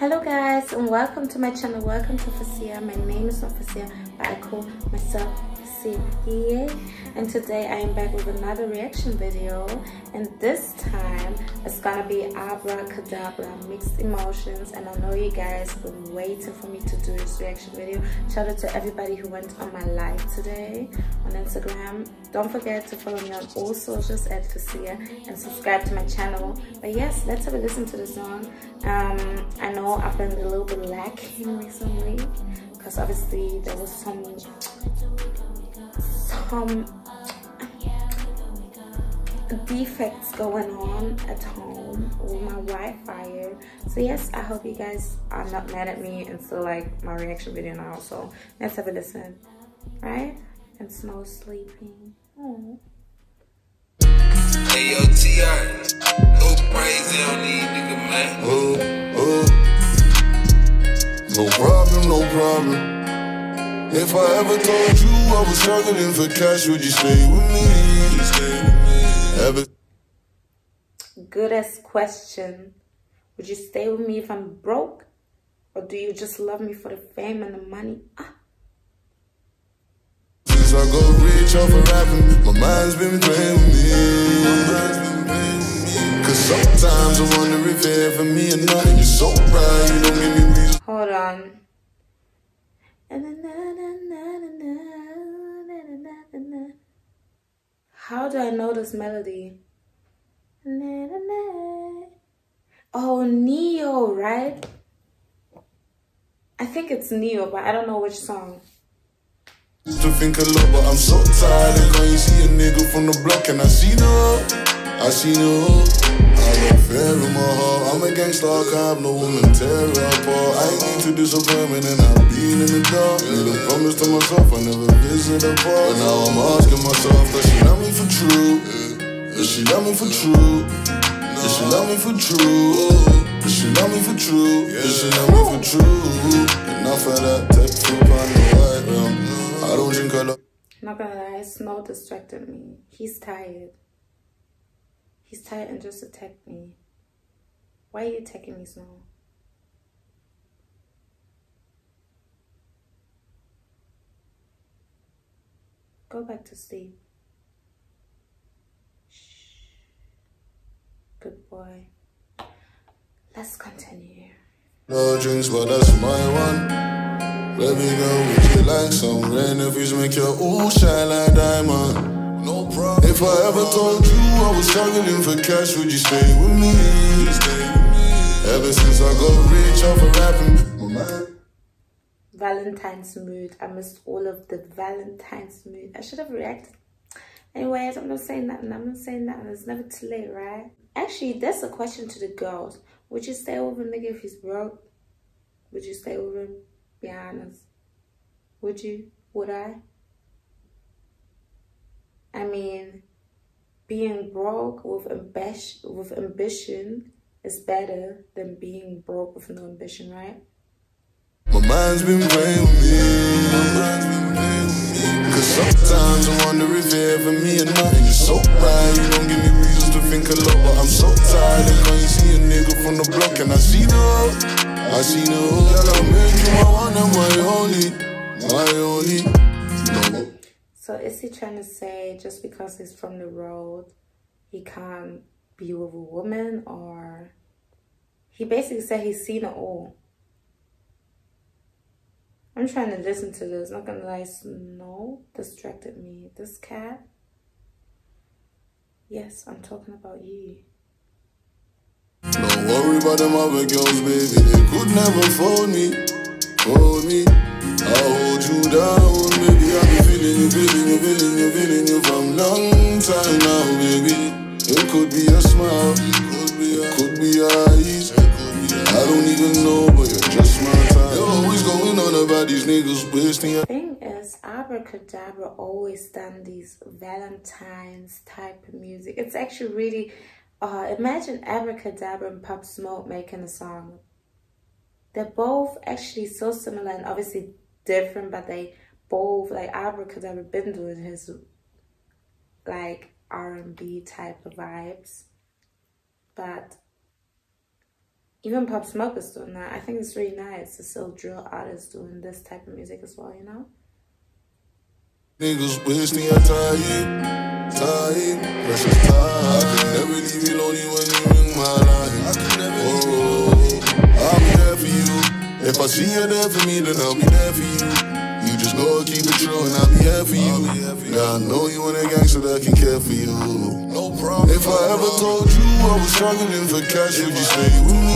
Hello guys and welcome to my channel. Welcome to Phasiyaa. My name is not Phasiyaa but I call myself Phasiyaa. And today I am back with another reaction video and this time it's gonna be Abra Cadabra Mixed Emotions and I know you guys have been waiting for me to do this reaction video. Shout out to everybody who went on my live today on Instagram. Don't forget to follow me on all socials at Phasiyaa and subscribe to my channel. But yes, let's have a listen to the song. Um, I know I've been a little bit lacking recently because obviously there was some some defects going on at home with my Wi-Fi. So yes, I hope you guys are not mad at me and still like my reaction video now. So let's have a listen, right? And Snow sleeping. Oh. Hey yo, T.I. Go crazy on these nigga, man. Oh, oh. No problem, no problem. If I ever told you I was struggling for cash, would you stay with me? Stay with me. Ever Good as question. Would you stay with me if I'm broke? Or do you just love me for the fame and the money? Ah. since I got rich off of rapping, my mind's been playing with me. Cause sometimes I wonder if you're ever me or not. And you're so bright, you don't How do I know this melody? Oh, Ne-Yo, right? I think it's Ne-Yo, but I don't know which song. To think a lot, but I'm so tired. And can see a nigga from the block? And I see no, I see no. I fear in my heart. I'm a gangster, I no woman tear apart. I ain't need to disappointment, and I've been in the dark. Made a promise to myself, I never visit a bar. But now I'm asking myself, does she love me for true? Does she love me for true? Does she love me for true? Does she love me for true? Does she love me for true? Enough of that tech food on the rum. I don't drink a lot. Not gonna lie, Snow distracted me. He's tired. He's tired and just attacked me. Why are you attacking me, Snow? Go back to sleep. Shh. Good boy. Let's continue. No drinks, but that's my one. Baby girl, would you like some rain if you make your ooh shine like diamond? No problem. If I ever told you I was struggling for cash, would you stay with me? Stay with me. Ever since I got rich off of rapping. Valentine's mood. I missed all of the Valentine's mood. I should have reacted. Anyways, I'm not saying nothing. I'm not saying nothing. It's never too late, right? Actually, that's a question to the girls. Would you stay with a nigga if he's broke? Would you stay with him? Be honest. Would you? Would I? I mean, being broke with ambition, with ambition is better than being broke with no ambition, right? My mind's been playing with me. Cause sometimes I wonder if ever me or not. And you're so right, you don't give me reasons to think a lot. But I'm so tired. Can you see a nigga from the block? And I see the. I see the I'll make you my one and my only. My only. No. So is he trying to say just because he's from the road, he can't be with a woman or he basically said he's seen it all. I'm trying to listen to this, not gonna lie, no, distracted me. This cat. Yes, I'm talking about you. Don't worry about them other girls, baby. They could never fold me. Fold me. I'll hold you down, baby. I've been feeling you, feeling you, feeling you, feeling you from long time now, baby. It could be a smile, it could be, a, could be eyes. I don't even know, but you're just my time. You're always going on about these niggas wasting your Thing is, Abra Cadabra always done these Valentine's type of music. It's actually really, uh, imagine Abra Cadabra and Pop Smoke making a song. They're both actually so similar and obviously different, but they both like Abra Cadabra been doing his like R and B type of vibes, but even Pop Smoke is doing that. I think it's really nice to still drill artists doing this type of music as well, you know? Niggas wasting your time, time, precious time. Never leave you lonely when in my. If I see you there for me, then I'll be there for you. You just know keep it true and I'll be here for you. Yeah, I know you want a gangster that can care for you. No problem. If I ever told you I was struggling for cash, would you stay with me?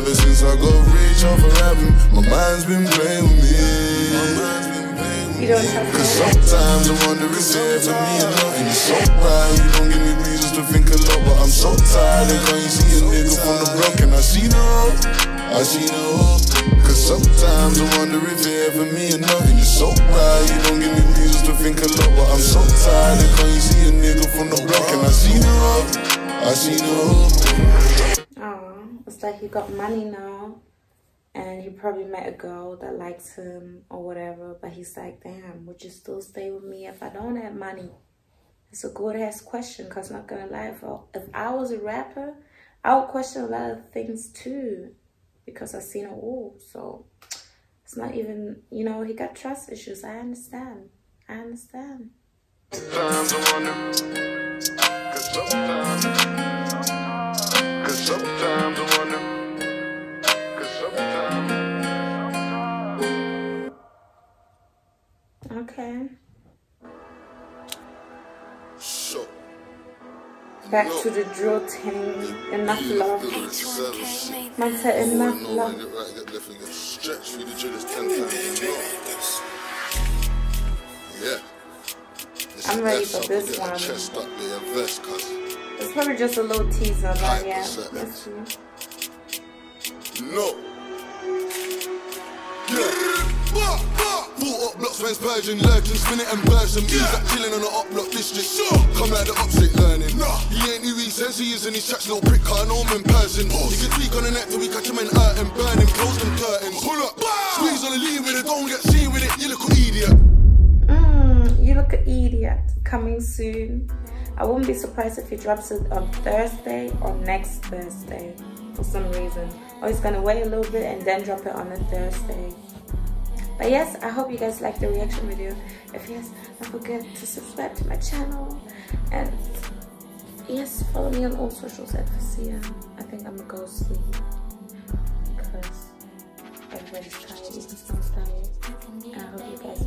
Ever since I got rich off of rapping, my mind's been playing with me. You don't have Cause sometimes I wonder if there for me or not. And you're so right, you don't give me reasons to think a lot. But I'm so tired of can't you see a nigga from the block and I see the hope, I see the hope. Cause sometimes I wonder if you're for me or. And you're so right, you don't give me reasons to think a lot. But I'm so tired of can't you see a nigga from the block and I see the hope, I see the hope. Oh, it's like he got money now. And he probably met a girl that likes him or whatever. But he's like, damn, would you still stay with me if I don't have money? It's a good ass question because not gonna lie, if I was a rapper, I would question a lot of things too because I've seen it all. So it's not even, you know, he got trust issues. I understand. I understand. Back to the drill thing. Enough love. Man said enough love. Stretch through the drillers ten times. Yeah. This I'm ready for this one. Chest up there, vest, cuz. It's probably just a little teaser, but yeah. Let's see. No. Yeah. Bah, bah. Full up blocks, man's Persian, lurking, spin it and burst and Music chilling on the up block district. Come like the up straight learning. He ain't who he says he is in his tracks, little prick, I know him in person. He can tweak on the neck till we catch him and hurt him, burn him, close them curtains. Pull up, squeeze on the lean with it, don't get seen with it, you little idiot. Mm, you look an idiot. Coming soon. I wouldn't be surprised if he drops it on Thursday or next Thursday for some reason. Or he's gonna wait a little bit and then drop it on a Thursday. But yes, I hope you guys like the reaction video. If yes, don't forget to subscribe to my channel. And yes, follow me on all socials at Phasiyaa. I think I'm go sleep. Because everybody's tired, even tired. I hope you guys